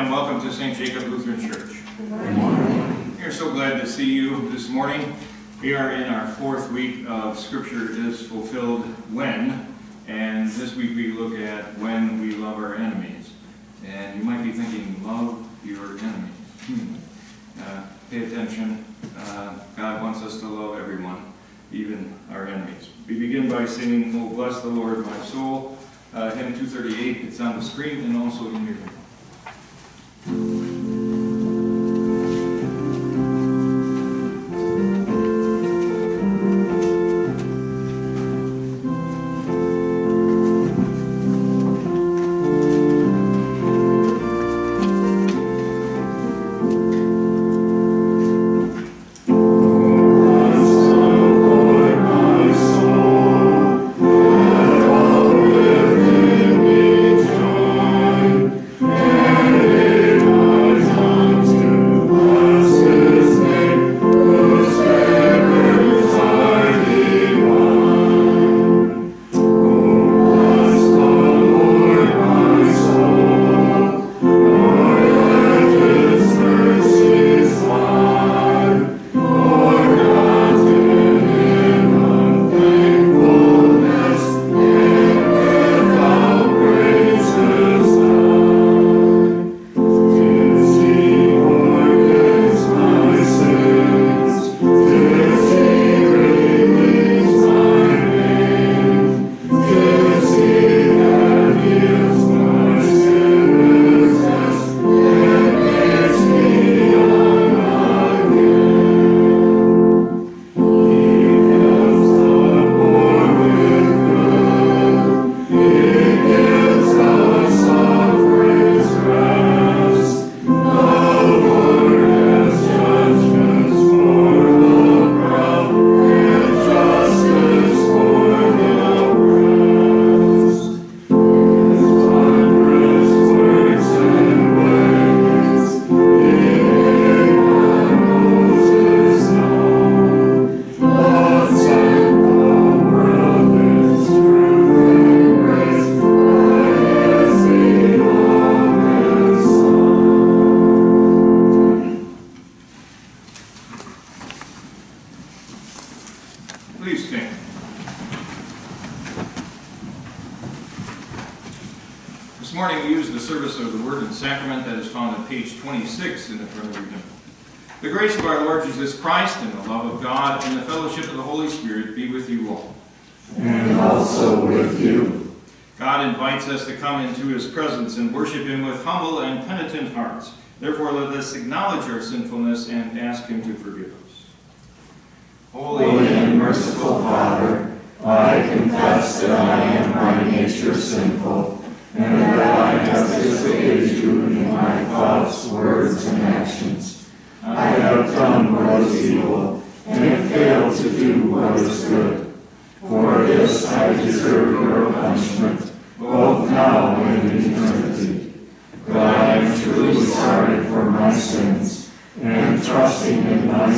and welcome to St. Jacob Lutheran Church. We're so glad to see you this morning. We are in our fourth week of Scripture is Fulfilled When, and this week we look at when we love our enemies. And you might be thinking, love your enemies. Hmm. Uh, pay attention. Uh, God wants us to love everyone, even our enemies. We begin by singing, Oh, bless the Lord, my soul. Uh, hymn 238, it's on the screen and also in your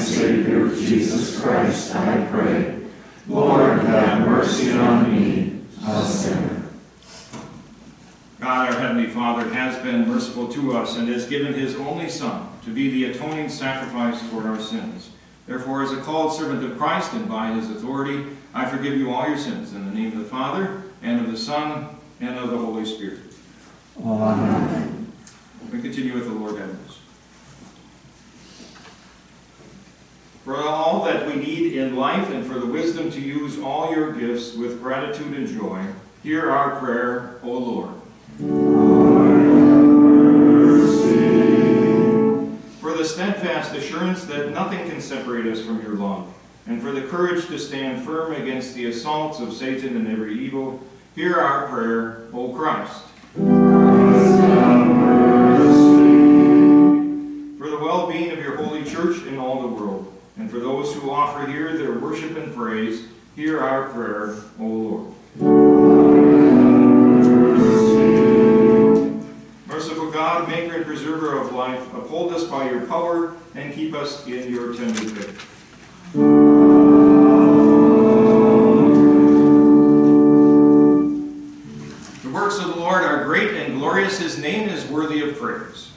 Savior Jesus Christ, I pray. Lord, have mercy on me, a sinner. God, our Heavenly Father, has been merciful to us and has given his only Son to be the atoning sacrifice for our sins. Therefore, as a called servant of Christ and by his authority, I forgive you all your sins in the name of the Father, and of the Son, and of the Holy Spirit. Amen. We continue with the Lord. For all that we need in life and for the wisdom to use all your gifts with gratitude and joy, hear our prayer, O Lord. For the steadfast assurance that nothing can separate us from your love, and for the courage to stand firm against the assaults of Satan and every evil, hear our prayer, O Christ. For the well-being of your holy church in all the world, and for those who offer here their worship and praise, hear our prayer, O Lord. Merciful God, maker and preserver of life, uphold us by your power and keep us in your tender care. The works of the Lord are great and glorious. His name is worthy of praise.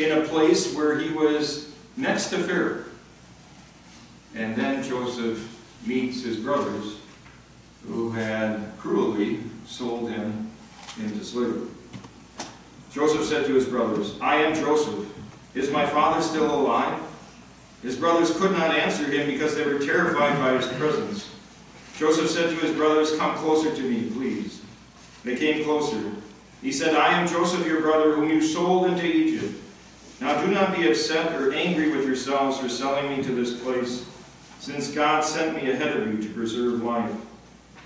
In a place where he was next to Pharaoh. And then Joseph meets his brothers, who had cruelly sold him into slavery. Joseph said to his brothers, I am Joseph. Is my father still alive? His brothers could not answer him because they were terrified by his presence. Joseph said to his brothers, Come closer to me, please. They came closer. He said, I am Joseph, your brother, whom you sold into Egypt. Now do not be upset or angry with yourselves for selling me to this place, since God sent me ahead of you to preserve life.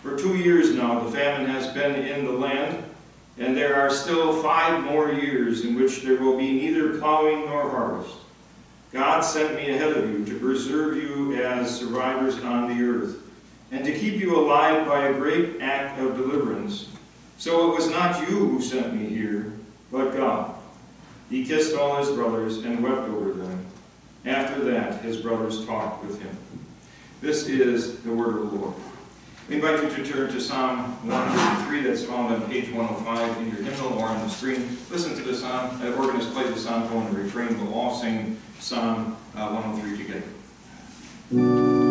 For two years now the famine has been in the land, and there are still five more years in which there will be neither plowing nor harvest. God sent me ahead of you to preserve you as survivors on the earth, and to keep you alive by a great act of deliverance. So it was not you who sent me here, but God. He kissed all his brothers and wept over them. After that, his brothers talked with him. This is the word of the Lord. We invite you to turn to Psalm 103, that's found on page 105 in your hymnal or on the screen. Listen to the psalm. The organist plays the psalm and refrain. We'll all sing Psalm uh, 103 together.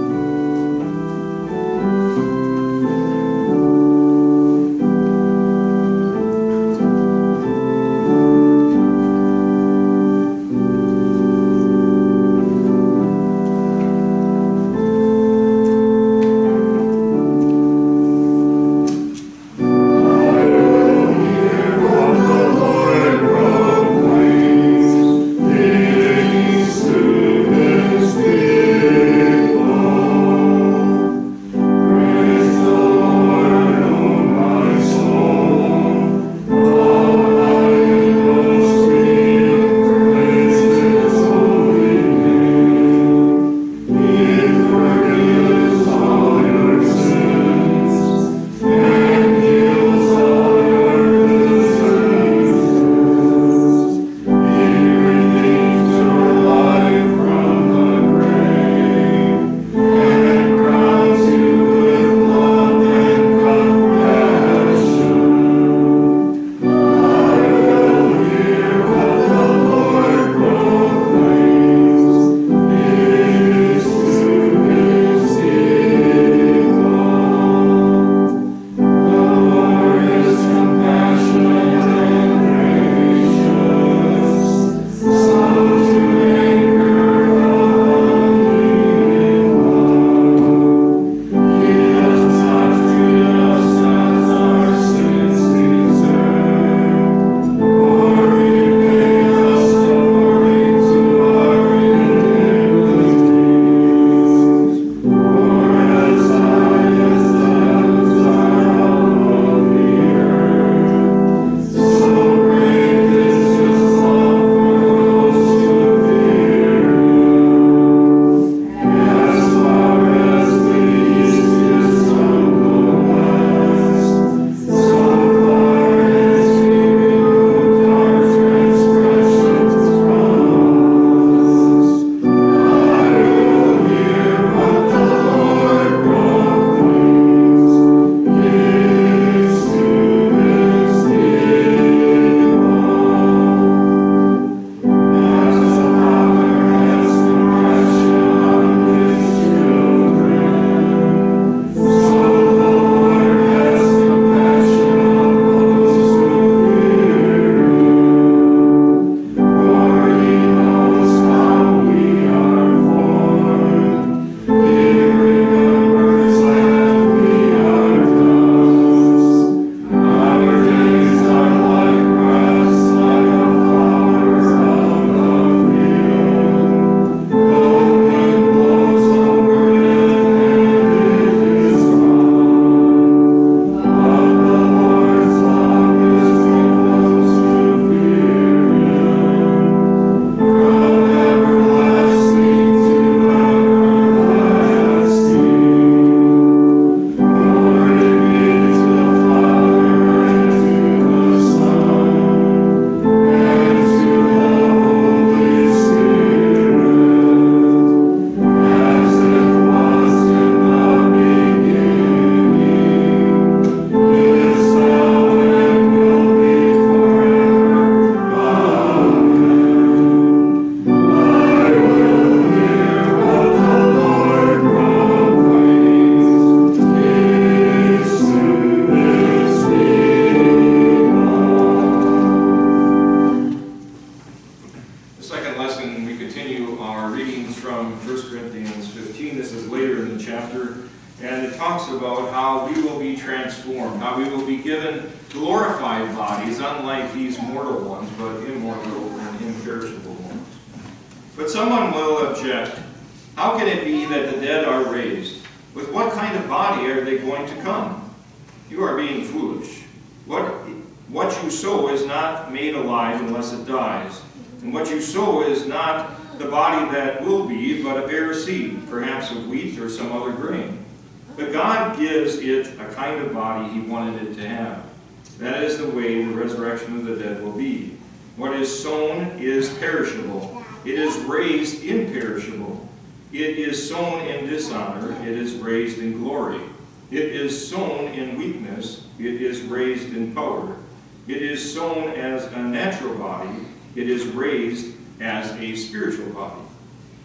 Spiritual body.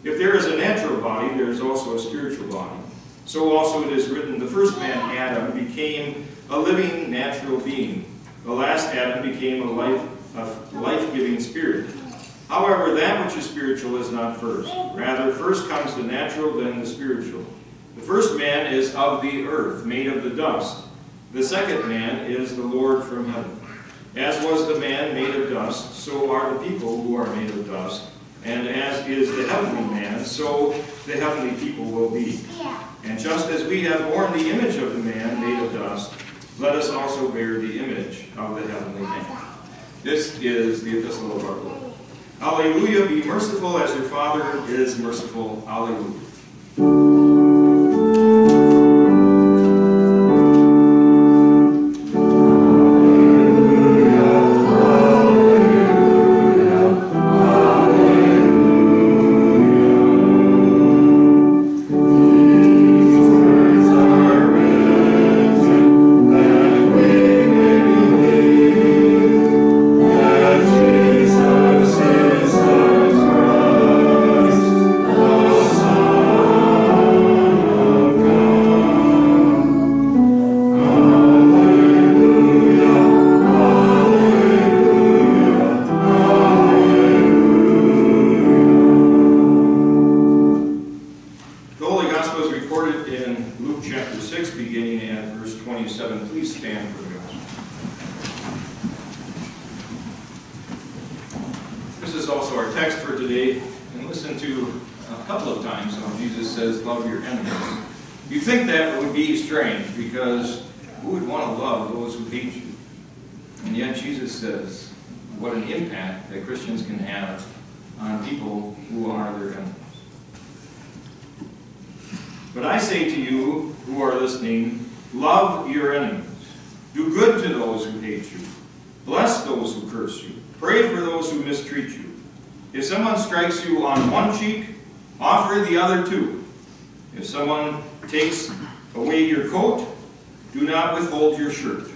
If there is a natural body, there is also a spiritual body. So also it is written, the first man, Adam, became a living natural being. The last Adam became a life, a life-giving spirit. However, that which is spiritual is not first. Rather, first comes the natural, then the spiritual. The first man is of the earth, made of the dust. The second man is the Lord from heaven. As was the man made of dust, so are the people who are made of dust. And as is the heavenly man, so the heavenly people will be. And just as we have borne the image of the man made of dust, let us also bear the image of the heavenly man. This is the epistle of our Lord. Alleluia, be merciful as your Father is merciful. Alleluia. Listening, love your enemies. Do good to those who hate you. Bless those who curse you. Pray for those who mistreat you. If someone strikes you on one cheek, offer the other too. If someone takes away your coat, do not withhold your shirt.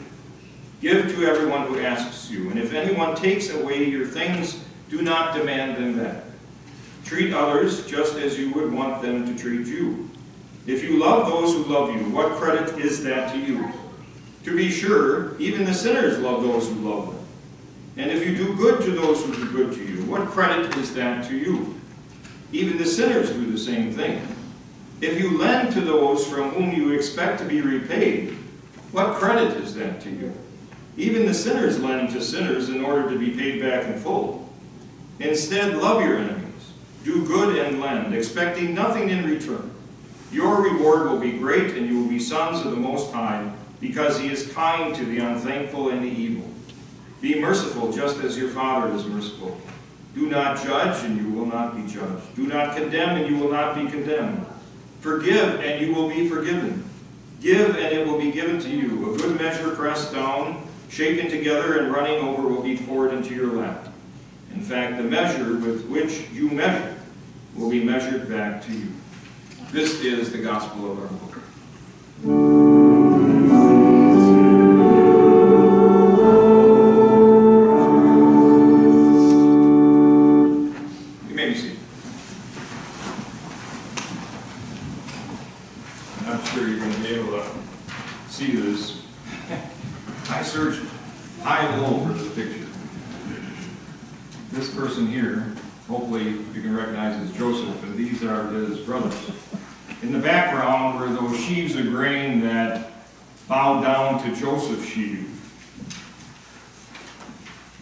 Give to everyone who asks you, and if anyone takes away your things, do not demand them back. Treat others just as you would want them to treat you. If you love those who love you, what credit is that to you? To be sure, even the sinners love those who love them. And if you do good to those who do good to you, what credit is that to you? Even the sinners do the same thing. If you lend to those from whom you expect to be repaid, what credit is that to you? Even the sinners lend to sinners in order to be paid back in full. Instead, love your enemies. Do good and lend, expecting nothing in return. Your reward will be great, and you will be sons of the Most High, because he is kind to the unthankful and the evil. Be merciful, just as your Father is merciful. Do not judge, and you will not be judged. Do not condemn, and you will not be condemned. Forgive, and you will be forgiven. Give, and it will be given to you. A good measure pressed down, shaken together, and running over will be poured into your lap. In fact, the measure with which you measure will be measured back to you. This is the gospel of our Lord.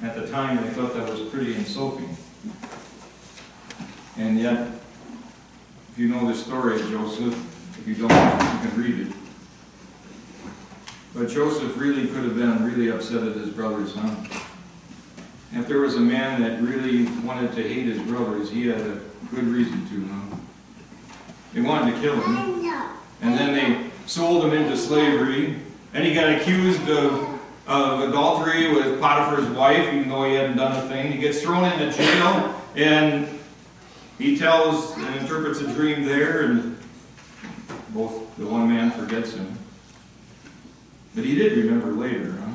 At the time, they thought that was pretty insulting. And yet, if you know the story of Joseph, if you don't, you can read it. But Joseph really could have been really upset at his brothers, huh? If there was a man that really wanted to hate his brothers, he had a good reason to, huh? They wanted to kill him. And then they sold him into slavery. And he got accused of, of adultery with Potiphar's wife, even though he hadn't done a thing. He gets thrown into jail, and he tells and interprets a dream there, and both the one man forgets him. But he did remember later, huh?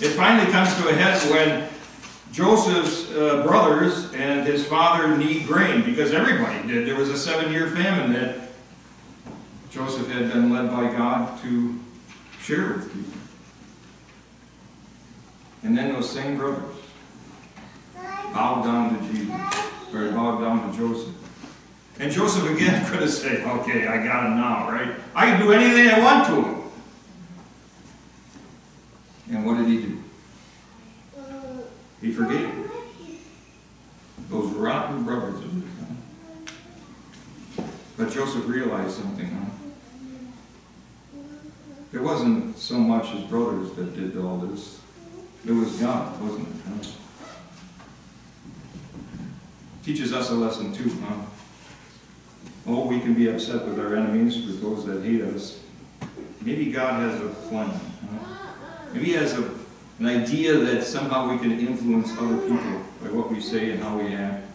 It finally comes to a head when Joseph's uh, brothers and his father need grain, because everybody did. There was a seven-year famine that Joseph had been led by God to share with people. And then those same brothers bowed down to Jesus, or bowed down to Joseph. And Joseph again could have said, okay, I got him now, right? I can do anything I want to him. And what did he do? He forgave. Those rotten brothers of his. But Joseph realized something, huh? It wasn't so much his brothers that did all this. It was God, wasn't it? Huh? Teaches us a lesson too, huh? Oh, we can be upset with our enemies, with those that hate us. Maybe God has a plan. Huh? Maybe He has a, an idea that somehow we can influence other people by what we say and how we act.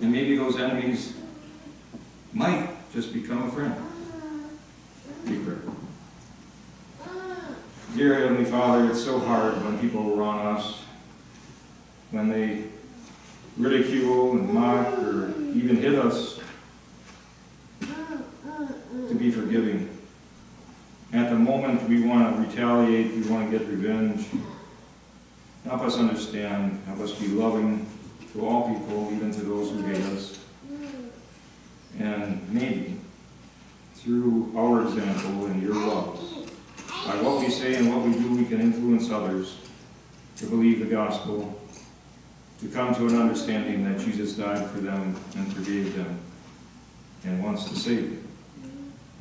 And maybe those enemies might just become a friend. Be. Dear Heavenly Father, it's so hard when people wrong us, when they ridicule and mock or even hit us, to be forgiving. At the moment, we want to retaliate, we want to get revenge. Help us understand, help us be loving to all people, even to those who hate us. And maybe, through our example and your love, by what we say and what we do, we can influence others to believe the gospel, to come to an understanding that Jesus died for them and forgave them and wants to save them.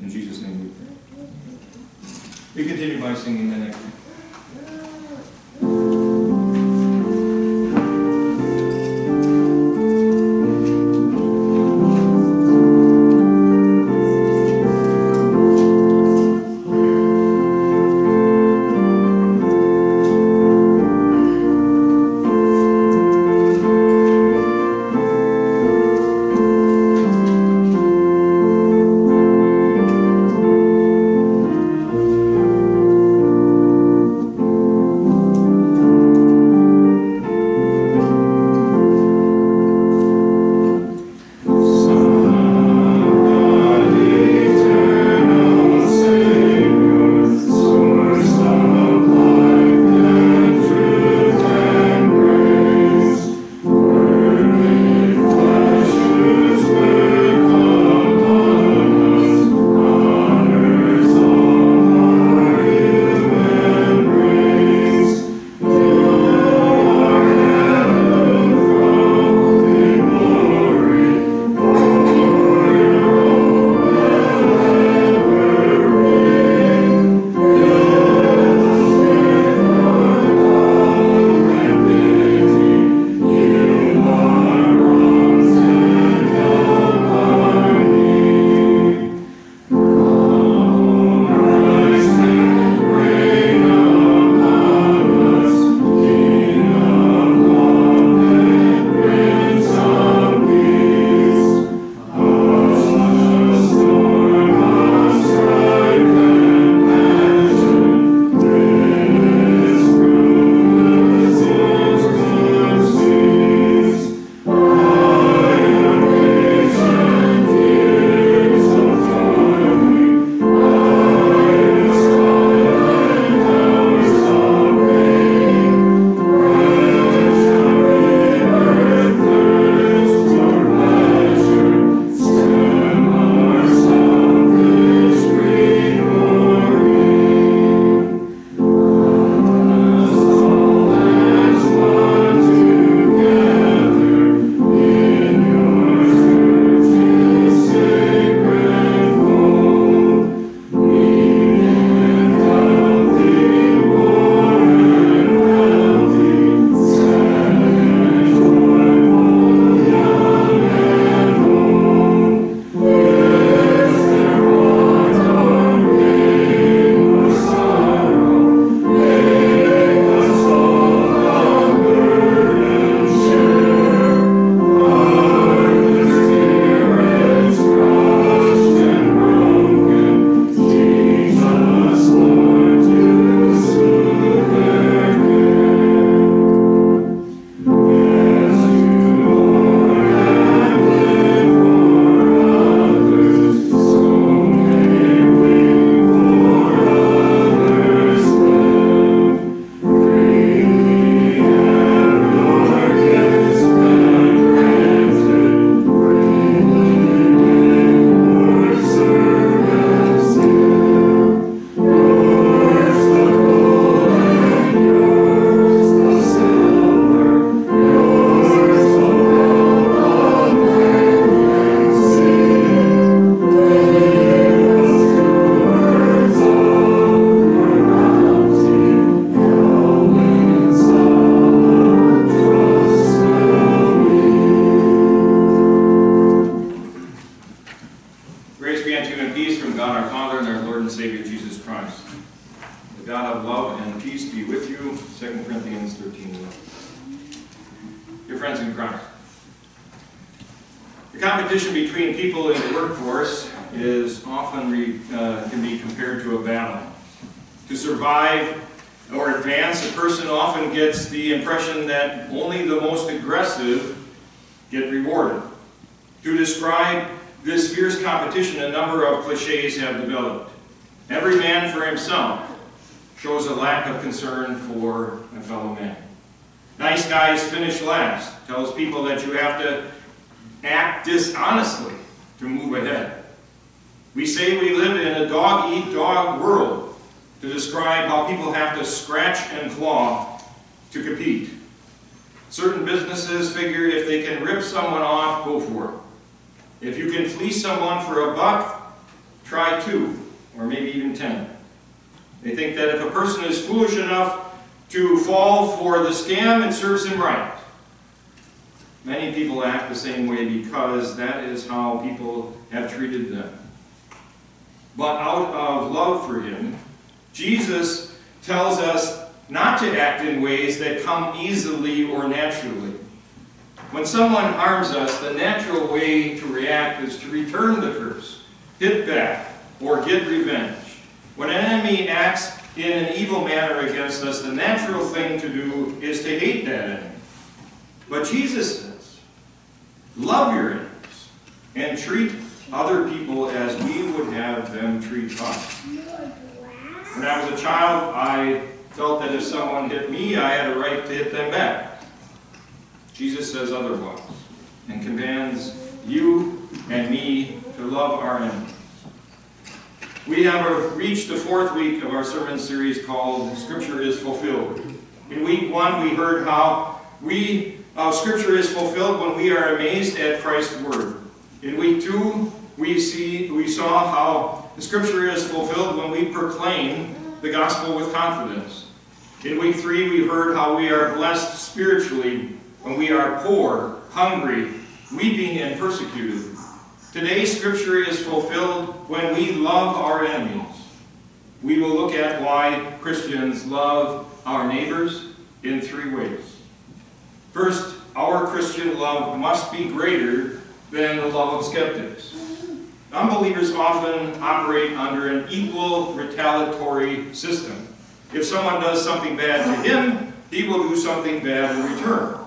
In Jesus' name we pray. We continue by singing the next. Other people as we would have them treat us. When I was a child, I felt that if someone hit me, I had a right to hit them back. Jesus says otherwise and commands you and me to love our enemies. We have reached the fourth week of our sermon series called Scripture is Fulfilled. In week one, we heard how we uh, Scripture is fulfilled when we are amazed at Christ's Word. In week two, we see we saw how the Scripture is fulfilled when we proclaim the gospel with confidence. In week three, we heard how we are blessed spiritually when we are poor, hungry, weeping, and persecuted. Today, Scripture is fulfilled when we love our enemies. We will look at why Christians love our neighbors in three ways. First, our Christian love must be greater than the love of skeptics. Unbelievers often operate under an equal retaliatory system. If someone does something bad to him, he will do something bad in return.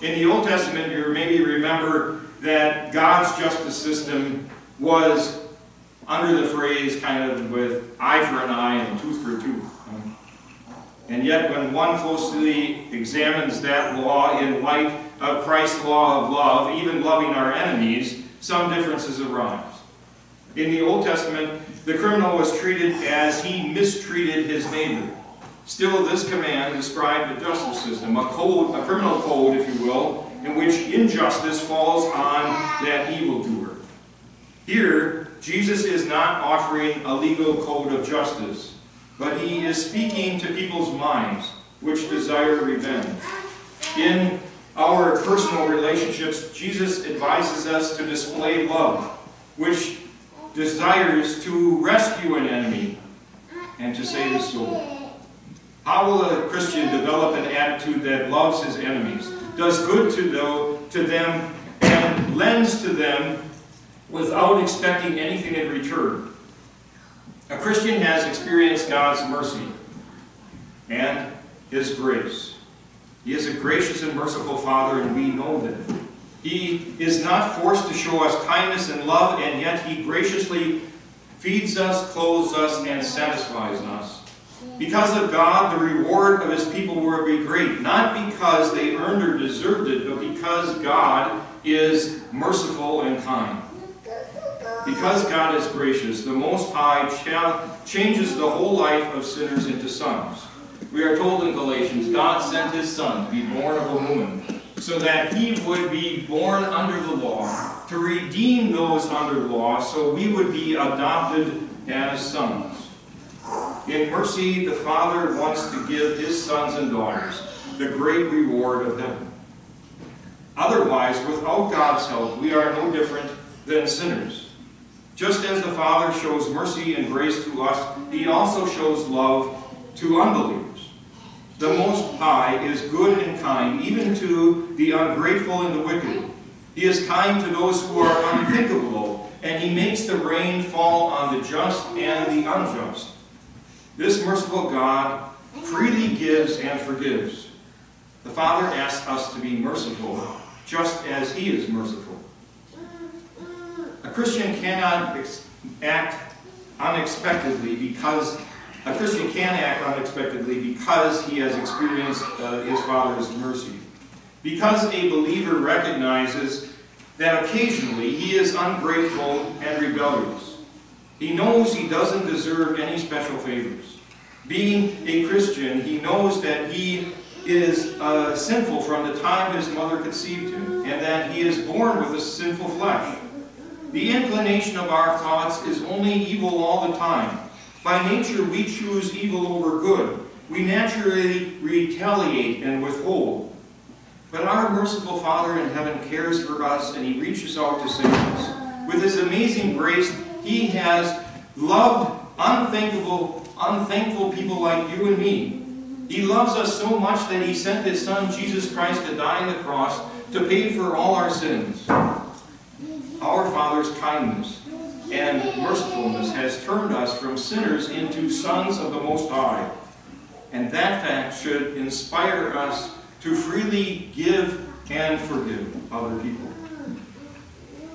In the Old Testament, you maybe remember that God's justice system was under the phrase kind of with eye for an eye and tooth for a tooth. And yet when one closely examines that law in light of Christ's law of love, even loving our enemies, some differences arise. In the Old Testament, the criminal was treated as he mistreated his neighbor. Still, this command described a justice system, a code, a criminal code, if you will, in which injustice falls on that evildoer. Here, Jesus is not offering a legal code of justice, but he is speaking to people's minds which desire revenge. In our personal relationships, Jesus advises us to display love, which desires to rescue an enemy and to save his soul. How will a Christian develop an attitude that loves his enemies, does good to, to them, and lends to them without expecting anything in return? A Christian has experienced God's mercy and His grace. He is a gracious and merciful Father, and we know that. He is not forced to show us kindness and love, and yet He graciously feeds us, clothes us, and satisfies us. Because of God, the reward of His people will be great, not because they earned or deserved it, but because God is merciful and kind. Because God is gracious, the Most High changes the whole life of sinners into sons. We are told in Galatians, God sent His Son to be born of a woman so that he would be born under the law, to redeem those under law, so we would be adopted as sons. In mercy, the Father wants to give his sons and daughters the great reward of heaven. Otherwise, without God's help, we are no different than sinners. Just as the Father shows mercy and grace to us, he also shows love to unbelievers. The Most High is good and kind, even to the ungrateful and the wicked. He is kind to those who are unthinkable, and he makes the rain fall on the just and the unjust. This merciful God freely gives and forgives. The Father asks us to be merciful, just as he is merciful. A Christian cannot act unexpectedly because a Christian can act unexpectedly because he has experienced uh, his Father's mercy. Because a believer recognizes that occasionally he is ungrateful and rebellious. He knows he doesn't deserve any special favors. Being a Christian, he knows that he is uh, sinful from the time his mother conceived him, and that he is born with a sinful flesh. The inclination of our thoughts is only evil all the time. By nature, we choose evil over good. We naturally retaliate and withhold. But our merciful Father in heaven cares for us and He reaches out to save us. With His amazing grace, He has loved unthinkable, unthankful people like you and me. He loves us so much that He sent His Son, Jesus Christ, to die on the cross to pay for all our sins. Our Father's kindness and mercifulness has turned us from sinners into sons of the Most High. And that fact should inspire us to freely give and forgive other people.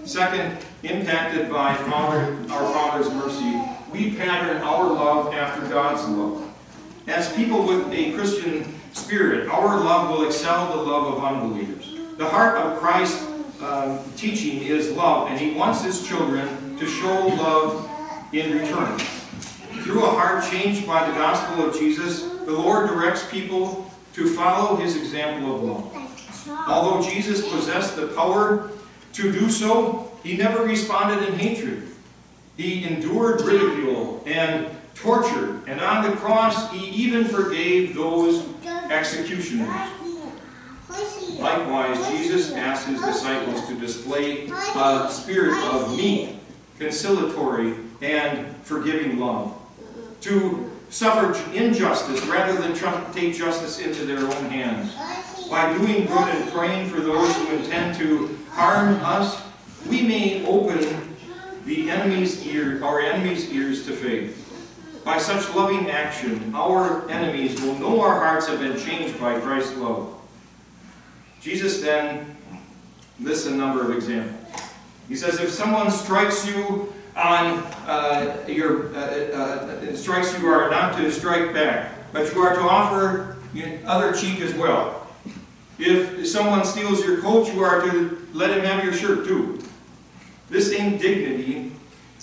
Second, impacted by Father, our Father's mercy, we pattern our love after God's love. As people with a Christian spirit, our love will excel the love of unbelievers. The heart of Christ's um, teaching is love, and He wants His children to show love in return. Through a heart changed by the gospel of Jesus, the Lord directs people to follow his example of love. Although Jesus possessed the power to do so, he never responded in hatred. He endured ridicule and torture, and on the cross he even forgave those executioners. Likewise, Jesus asked his disciples to display a spirit of meek, conciliatory, and forgiving love. To suffer injustice rather than take justice into their own hands. By doing good and praying for those who intend to harm us, we may open the enemy's ear, our enemy's ears to faith. By such loving action, our enemies will know our hearts have been changed by Christ's love. Jesus then lists a number of examples. He says, if someone strikes you on uh, your, uh, uh, strikes you are not to strike back, but you are to offer your other cheek as well. If someone steals your coat, you are to let him have your shirt too. This indignity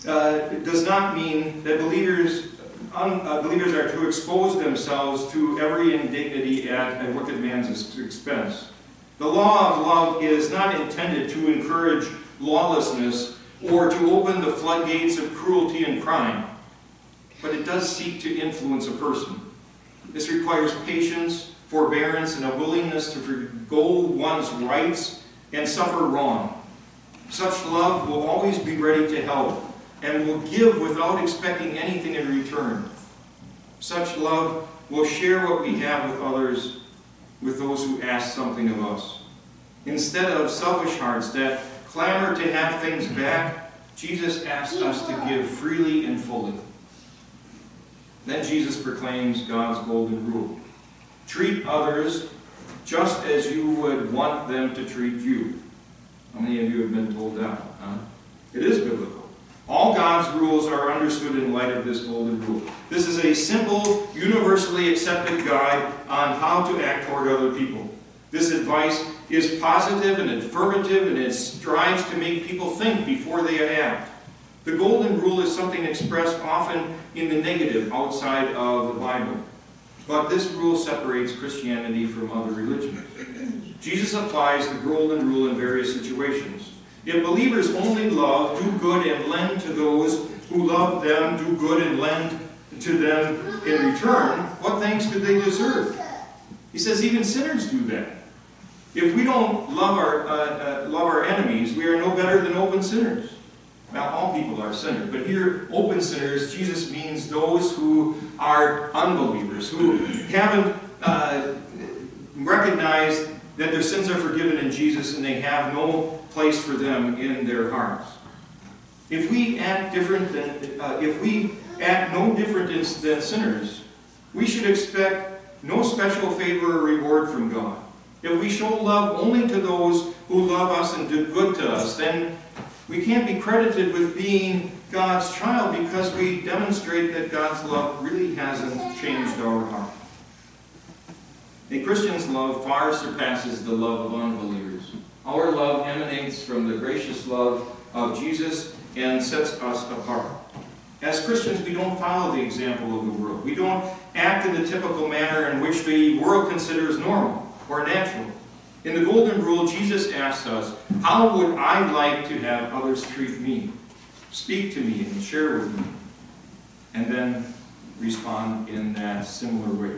uh, does not mean that believers un, uh, believers are to expose themselves to every indignity at a wicked man's expense. The law of love is not intended to encourage lawlessness or to open the floodgates of cruelty and crime, but it does seek to influence a person. This requires patience, forbearance, and a willingness to forego one's rights and suffer wrong. Such love will always be ready to help and will give without expecting anything in return. Such love will share what we have with others, with those who ask something of us. Instead of selfish hearts that clamor to have things back, Jesus asks us to give freely and fully. Then Jesus proclaims God's golden rule. Treat others just as you would want them to treat you. How many of you have been told that? Huh? It is biblical. All God's rules are understood in light of this golden rule. This is a simple, universally accepted guide on how to act toward other people. This advice is positive and affirmative and it strives to make people think before they act. The golden rule is something expressed often in the negative outside of the Bible. But this rule separates Christianity from other religions. Jesus applies the golden rule in various situations. If believers only love, do good, and lend to those who love them, do good and lend to them in return, what thanks do they deserve? He says even sinners do that. If we don't love our, uh, uh, love our enemies, we are no better than open sinners. Well, all people are sinners, but here, open sinners, Jesus means those who are unbelievers, who haven't uh, recognized that their sins are forgiven in Jesus and they have no place for them in their hearts. If we act different than, uh, if we act no different than sinners, we should expect no special favor or reward from God. If we show love only to those who love us and do good to us, then we can't be credited with being God's child because we demonstrate that God's love really hasn't changed our heart. A Christian's love far surpasses the love of unbelievers. Our love emanates from the gracious love of Jesus and sets us apart. As Christians, we don't follow the example of the world. We don't act in the typical manner in which the world considers normal or natural. In the Golden Rule, Jesus asks us, How would I like to have others treat me? Speak to me and share with me. And then respond in that similar way.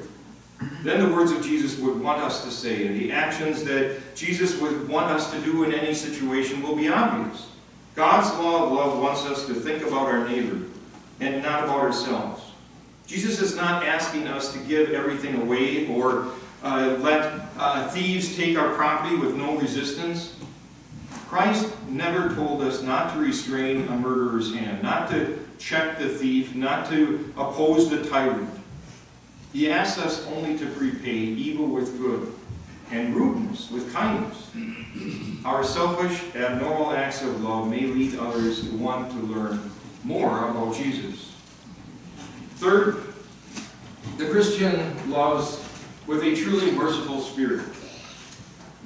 Then the words of Jesus would want us to say, and the actions that Jesus would want us to do in any situation will be obvious. God's law of love wants us to think about our neighbor and not about ourselves. Jesus is not asking us to give everything away or uh, let uh, thieves take our property with no resistance. Christ never told us not to restrain a murderer's hand, not to check the thief, not to oppose the tyrant. He asks us only to repay evil with good and rudeness with kindness. Our selfish, abnormal acts of love may lead others to want to learn more about Jesus. Third, the Christian loves with a truly merciful spirit.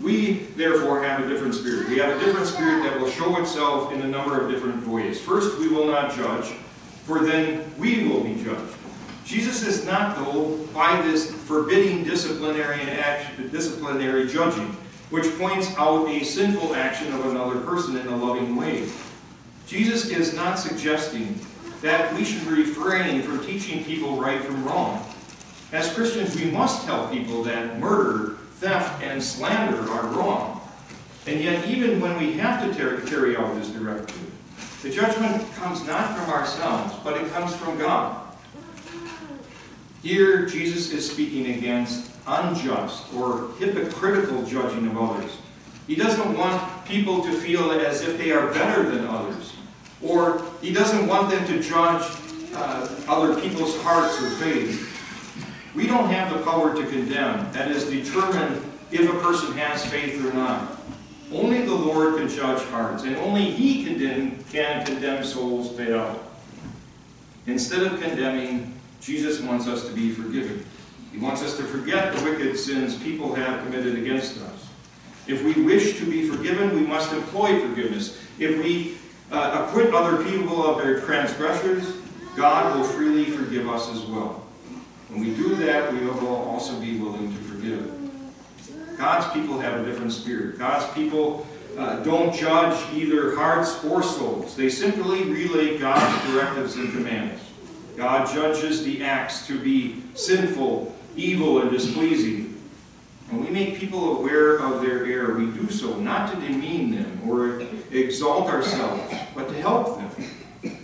We, therefore, have a different spirit. We have a different spirit that will show itself in a number of different ways. First, we will not judge, for then we will be judged. Jesus is not, though, by this forbidding disciplinary action, disciplinary judging, which points out a sinful action of another person in a loving way. Jesus is not suggesting that we should refrain from teaching people right from wrong. As Christians, we must tell people that murder, theft, and slander are wrong. And yet, even when we have to carry out this directive, the judgment comes not from ourselves, but it comes from God. Here, Jesus is speaking against unjust or hypocritical judging of others. He doesn't want people to feel as if they are better than others, or he doesn't want them to judge uh, other people's hearts or faith. We don't have the power to condemn, that is, determine if a person has faith or not. Only the Lord can judge hearts, and only He can condemn souls to hell. Instead of condemning, Jesus wants us to be forgiven. He wants us to forget the wicked sins people have committed against us. If we wish to be forgiven, we must employ forgiveness. If we uh, acquit other people of their transgressions, God will freely forgive us as well. When we do that, we will also be willing to forgive. God's people have a different spirit. God's people uh, don't judge either hearts or souls. They simply relay God's directives and commands. God judges the acts to be sinful, evil, and displeasing. When we make people aware of their error, we do so not to demean them or exalt ourselves, but to help them.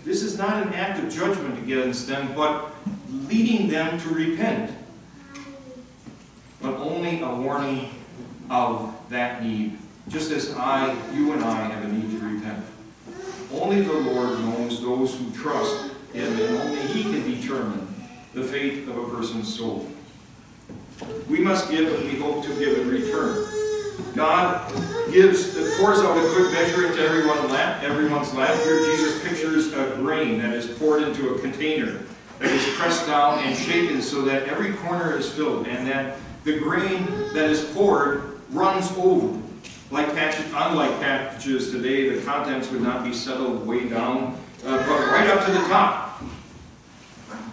This is not an act of judgment against them, but leading them to repent. But only a warning of that need, just as I, you and I have a need to repent. Only the Lord knows those who trust Him, and only He can determine the fate of a person's soul. We must give and we hope to give in return. God gives, pours out a good measure into everyone's lap, everyone's lap. Here Jesus pictures a grain that is poured into a container that is pressed down and shaken so that every corner is filled and that the grain that is poured runs over. Like patches, unlike packages today, the contents would not be settled way down, uh, but right up to the top.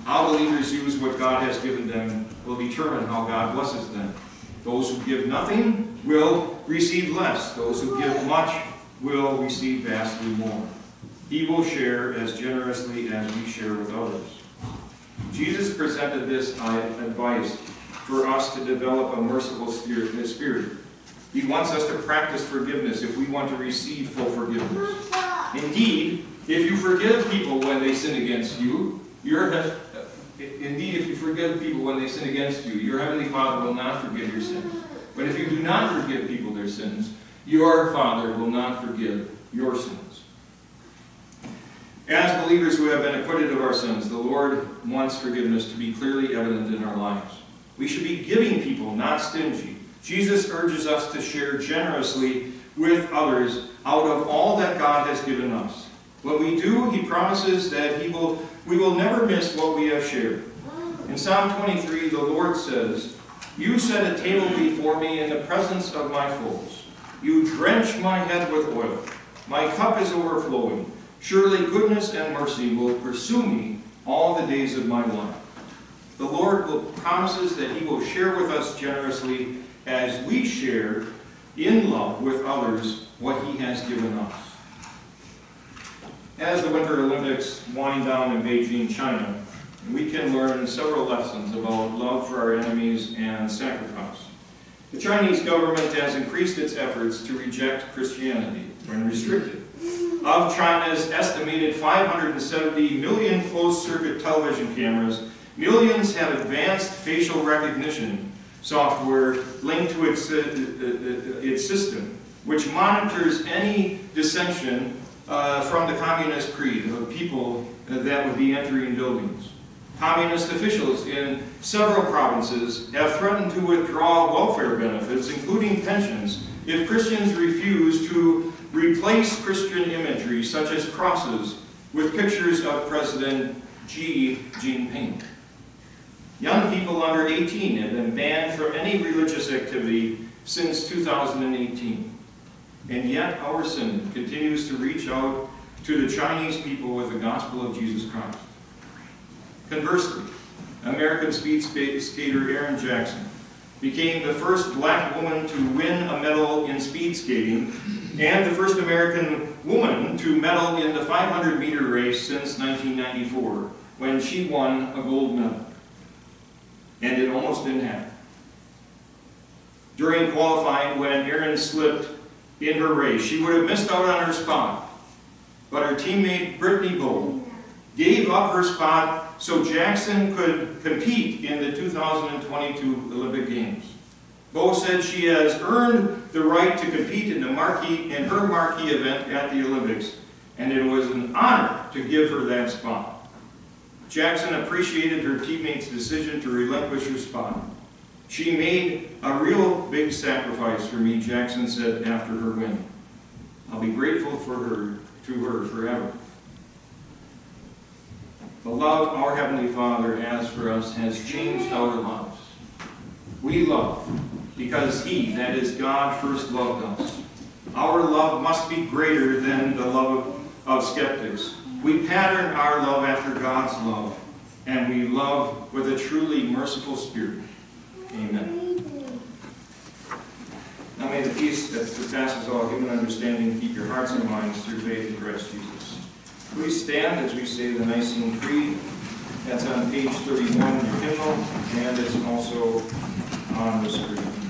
How believers use what God has given them will determine how God blesses them. Those who give nothing will receive less. Those who give much will receive vastly more. He will share as generously as we share with others. Jesus presented this advice for us to develop a merciful spirit. He wants us to practice forgiveness if we want to receive full forgiveness. Indeed, If you forgive people when they sin against you, your indeed, if you forgive people when they sin against you, your heavenly Father will not forgive your sins. But if you do not forgive people their sins, your Father will not forgive your sins. As believers who have been acquitted of our sins, the Lord wants forgiveness to be clearly evident in our lives. We should be giving people, not stingy. Jesus urges us to share generously with others out of all that God has given us. What we do, he promises that he will, we will never miss what we have shared. In Psalm 23, the Lord says, You set a table before me in the presence of my foes. You drench my head with oil. My cup is overflowing. Surely goodness and mercy will pursue me all the days of my life. The Lord will, promises that He will share with us generously as we share in love with others what He has given us. As the Winter Olympics wind down in Beijing, China, we can learn several lessons about love for our enemies and sacrifice. The Chinese government has increased its efforts to reject Christianity when restricted. Of China's estimated 570 million closed-circuit television cameras, millions have advanced facial recognition software linked to its, uh, uh, uh, its system, which monitors any dissension uh, from the communist creed of people that would be entering buildings. Communist officials in several provinces have threatened to withdraw welfare benefits, including pensions, if Christians refuse to replace Christian imagery, such as crosses, with pictures of President Xi Jinping. Young people under 18 have been banned from any religious activity since 2018. And yet our sin continues to reach out to the Chinese people with the gospel of Jesus Christ. Conversely, American speed skater Erin Jackson became the first black woman to win a medal in speed skating and the first American woman to medal in the 500 meter race since 1994 when she won a gold medal. And it almost didn't happen. During qualifying, when Erin slipped in her race, she would have missed out on her spot. But her teammate Brittany Bowe gave up her spot so Jackson could compete in the 2022 Olympic Games. Bowe said she has earned the right to compete in the marquee in her marquee event at the Olympics, and it was an honor to give her that spot. Jackson appreciated her teammate's decision to relinquish her spot. She made a real big sacrifice for me, Jackson said after her win. I'll be grateful for her to her forever. The love our Heavenly Father has for us has changed our lives. We love because He, that is God, first loved us. Our love must be greater than the love of, of skeptics. We pattern our love after God's love, and we love with a truly merciful spirit. Amen. Now may the peace that surpasses all human understanding keep your hearts and minds through faith in Christ Jesus. Please stand as we say the Nicene Creed. That's on page 31 in your hymnal, and it's also on the screen.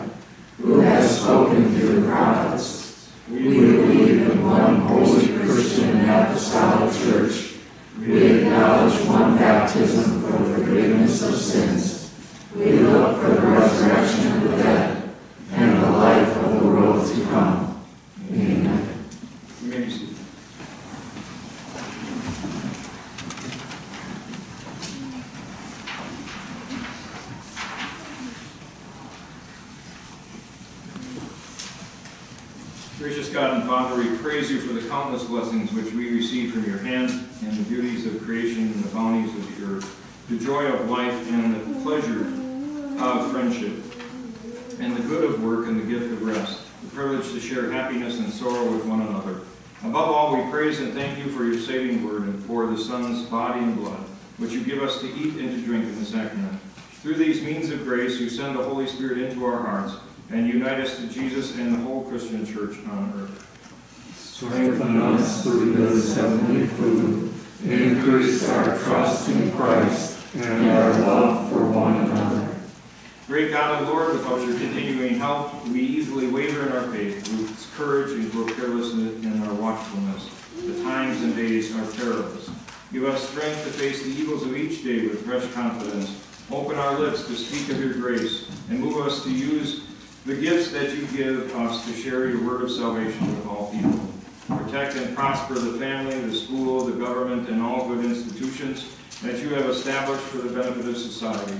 who has spoken through the prophets. We believe in one holy Christian apostolic church. We acknowledge one baptism for the forgiveness of sins. We look for the resurrection of the dead and the life of the world to come. Amen. Gracious God and Father, we praise you for the countless blessings which we receive from your hand and the beauties of creation and the bounties of the earth, the joy of life and the pleasure of friendship, and the good of work and the gift of rest, the privilege to share happiness and sorrow with one another. Above all, we praise and thank you for your saving word and for the Son's body and blood, which you give us to eat and to drink in the sacrament. Through these means of grace, you send the Holy Spirit into our hearts and unite us to Jesus and the whole Christian church on earth. Strengthen us through this heavenly food. Increase our trust in Christ and our love for one another. Great God and Lord, without your continuing help, we easily waver in our faith, lose courage, and grow careless in our watchfulness. The times and days are perilous. Give us strength to face the evils of each day with fresh confidence. Open our lips to speak of your grace, and move us to use the gifts that you give us to share your word of salvation with all people. Protect and prosper the family, the school, the government, and all good institutions that you have established for the benefit of society.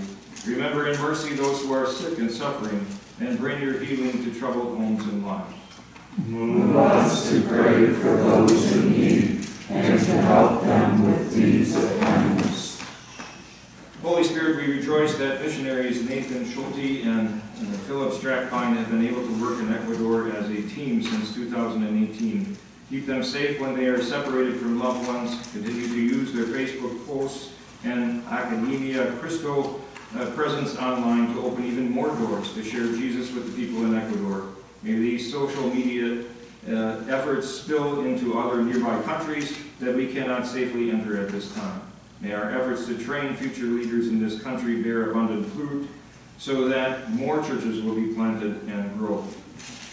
Remember in mercy those who are sick and suffering, and bring your healing to troubled homes and lives. Move us to pray for those in need and to help them with deeds of kindness. Holy Spirit, we rejoice that missionaries Nathan Schulte and Philip Strackbein have been able to work in Ecuador as a team since 2018. Keep them safe when they are separated from loved ones. Continue to use their Facebook posts and Academia Cristo uh, presence online to open even more doors to share Jesus with the people in Ecuador. May these social media uh, efforts spill into other nearby countries that we cannot safely enter at this time. May our efforts to train future leaders in this country bear abundant fruit so that more churches will be planted and grow.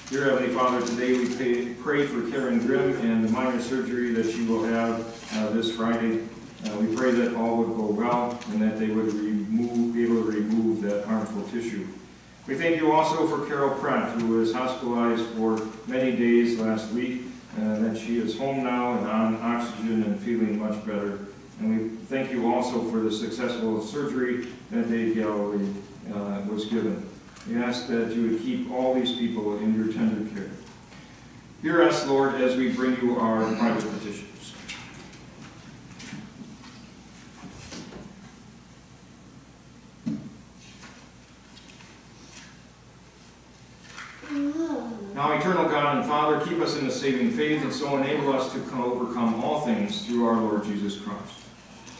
Dear Heavenly Father, today we pay, pray for Karen Grimm and the minor surgery that she will have uh, this Friday. Uh, we pray that all would go well and that they would remove, be able to remove that harmful tissue. We thank you also for Carol Pratt, who was hospitalized for many days last week, and that she is home now and on oxygen and feeling much better. And we thank you also for the successful surgery that Dave Galloway uh, was given. We ask that you would keep all these people in your tender care. Hear us, Lord, as we bring you our private petitions. Now, eternal God and Father, keep us in the saving faith and so enable us to overcome all things through our Lord Jesus Christ.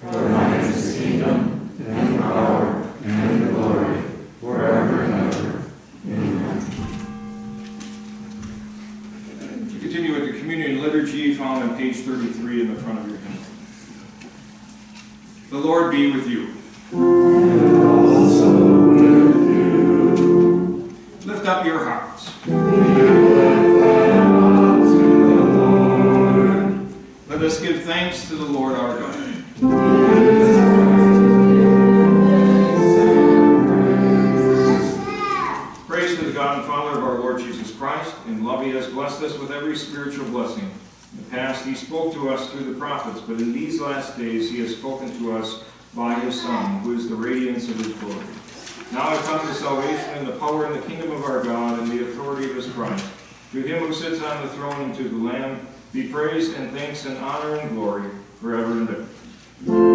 For thine is the kingdom, and the power, and the glory, forever and ever. Amen. To continue with the communion liturgy found on page 33 in the front of your hymn. The Lord be with you. By his Son, who is the radiance of his glory. Now I come to salvation and the power and the kingdom of our God and the authority of his Christ. To him who sits on the throne and to the Lamb be praise and thanks and honor and glory forever and ever.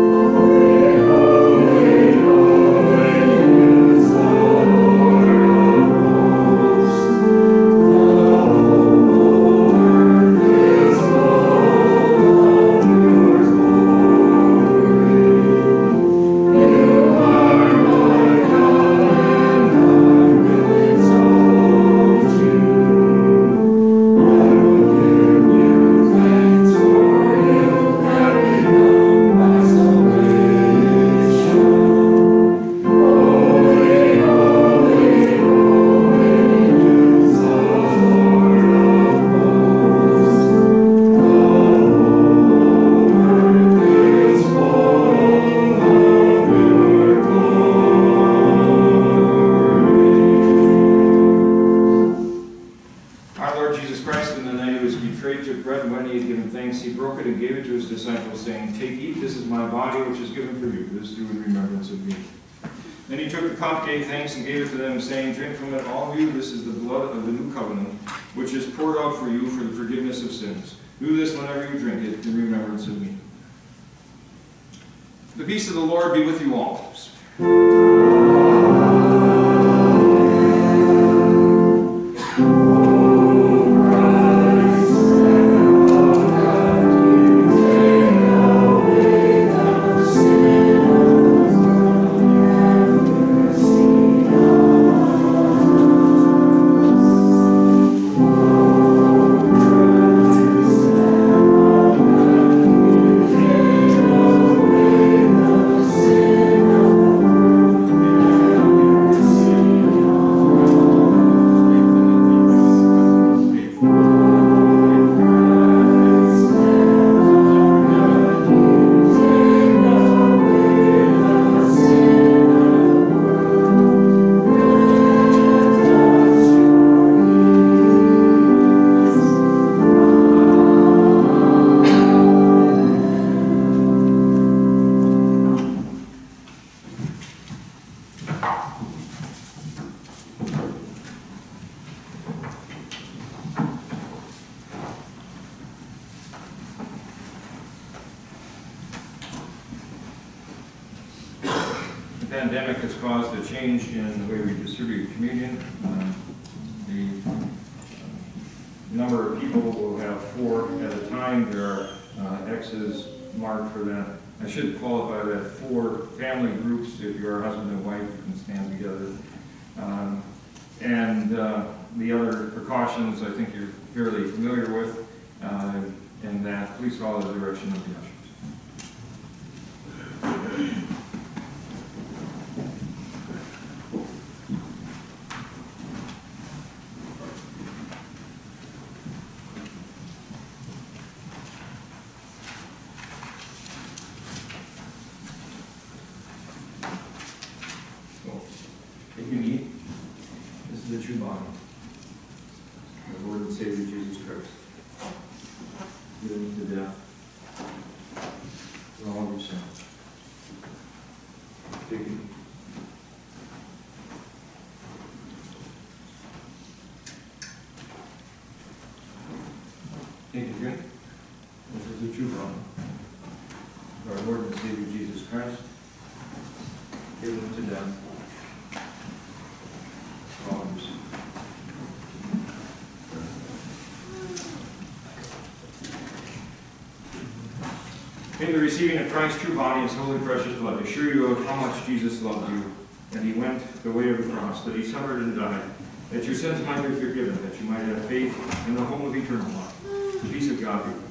in the receiving of Christ's true body and his holy precious blood, assure you of how much Jesus loved you, and he went the way of the cross, that he suffered and died, that your sins might be forgiven, that you might have faith in the home of eternal life. The peace of God be with you.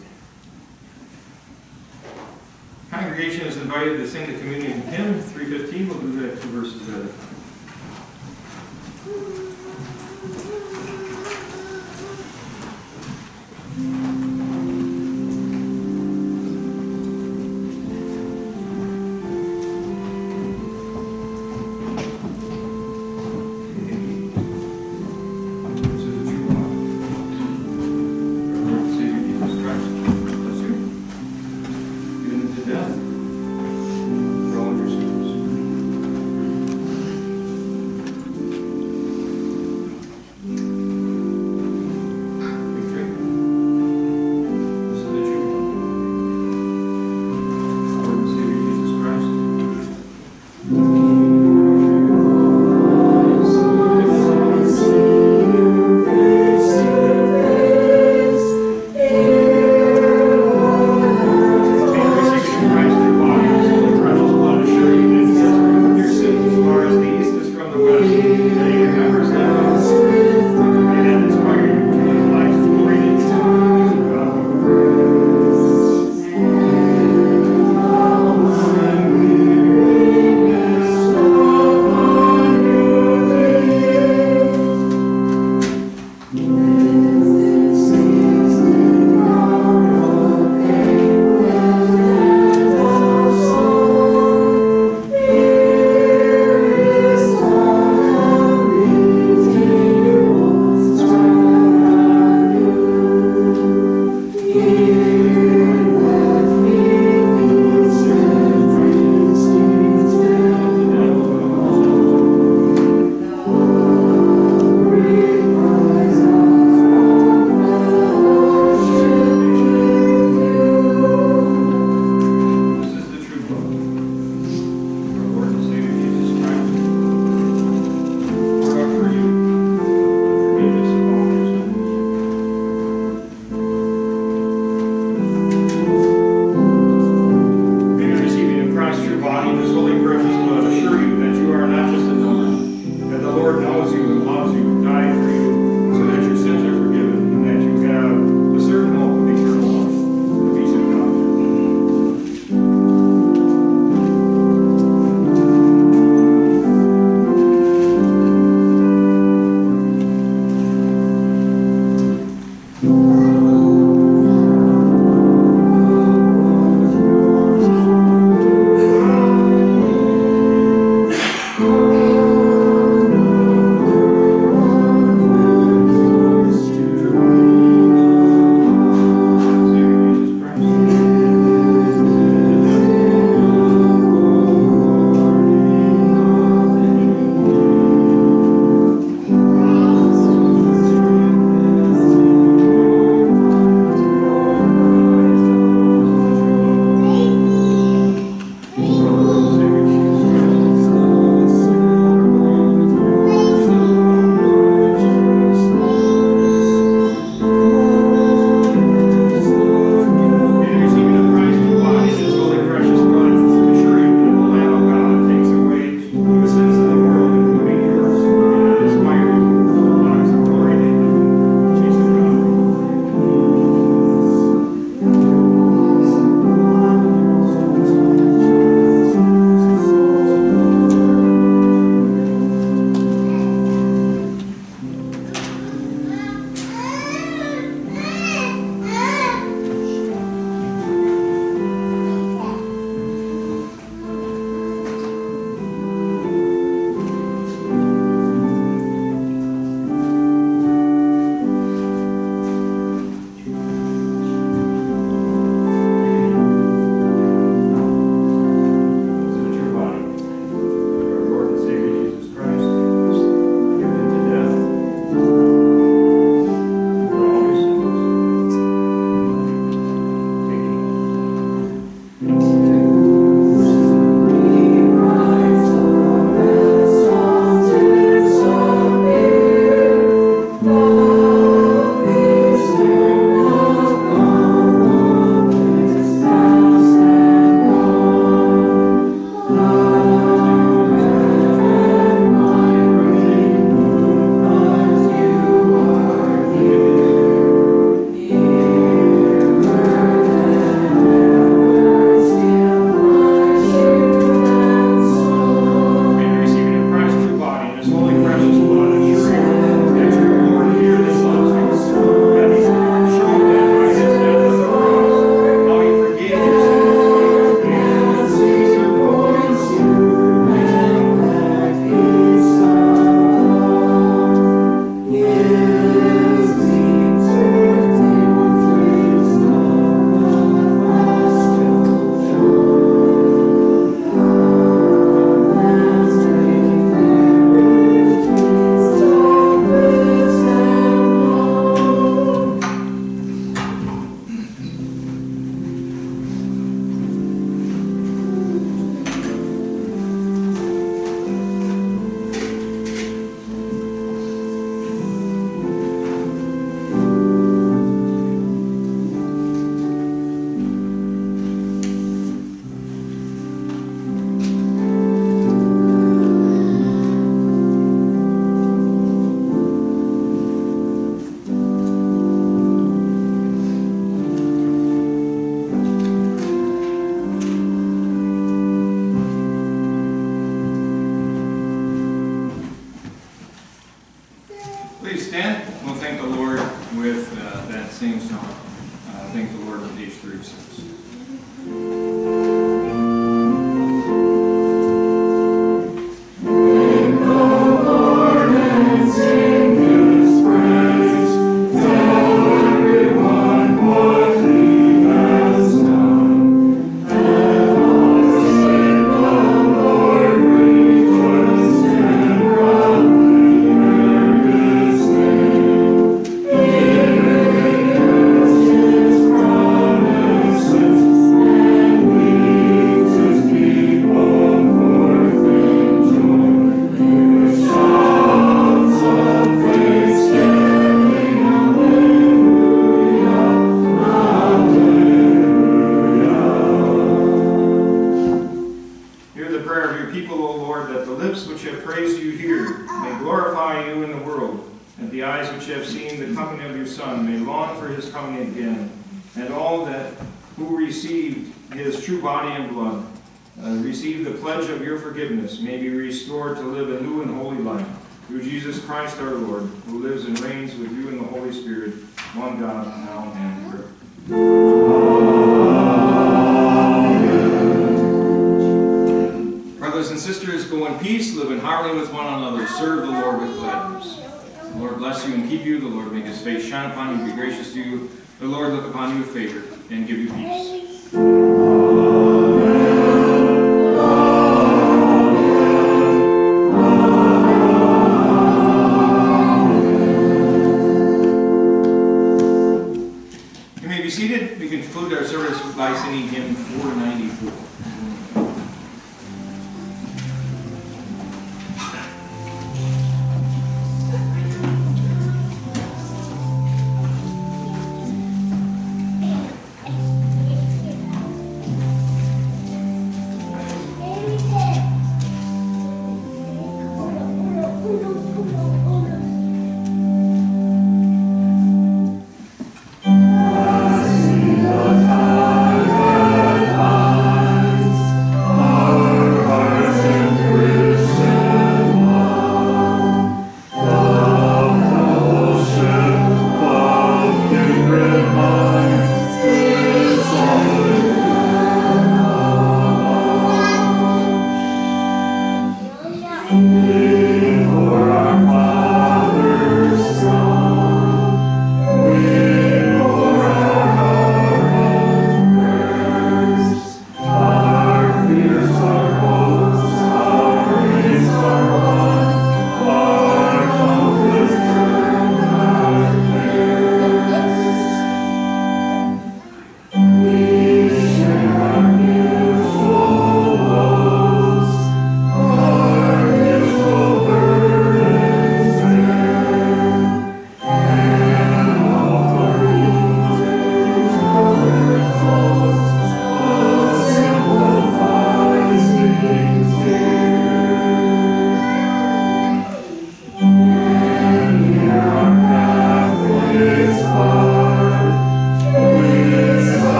Congregation is invited to sing the communion hymn, 315. We'll do that two verses at a time.